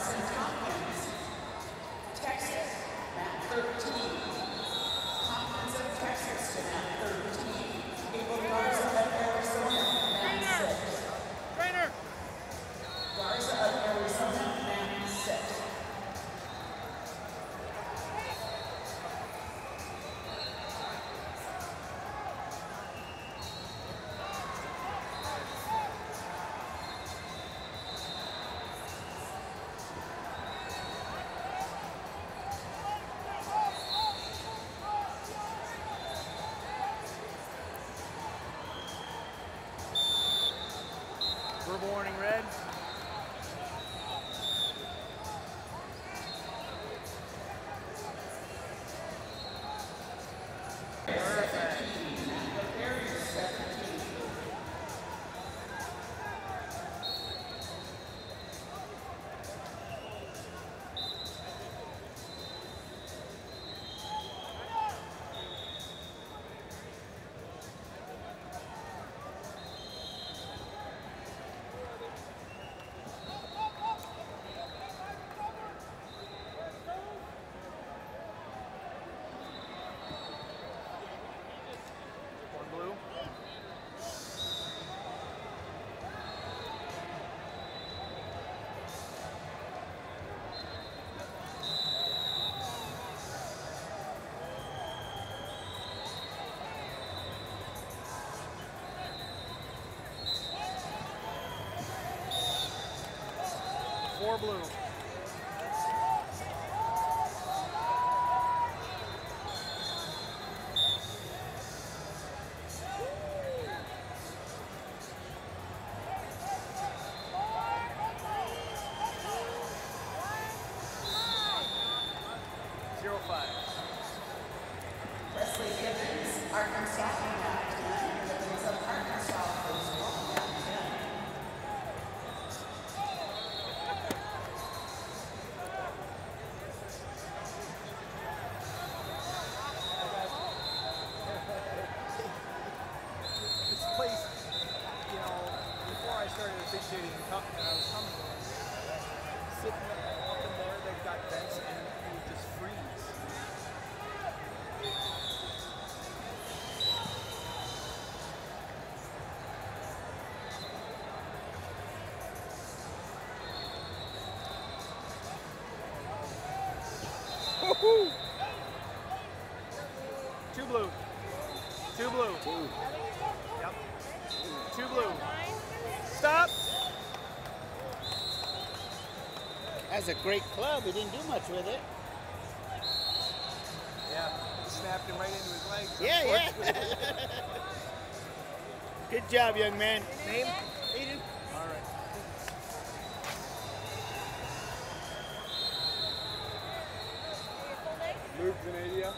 Yes. morning, Reds. Four blue. Zero five. Leslie Gibbons, Arkansas officiating com- and I was coming there, sitting up in there, they've got vents and you would just freeze. Two blue. Two blue. Two. Yep. Two blue. That's a great club. We didn't do much with it. Yeah. Snapped him right into his legs. Yeah, yeah. Good job, young man. Name? Aidan. All right. Moved in India.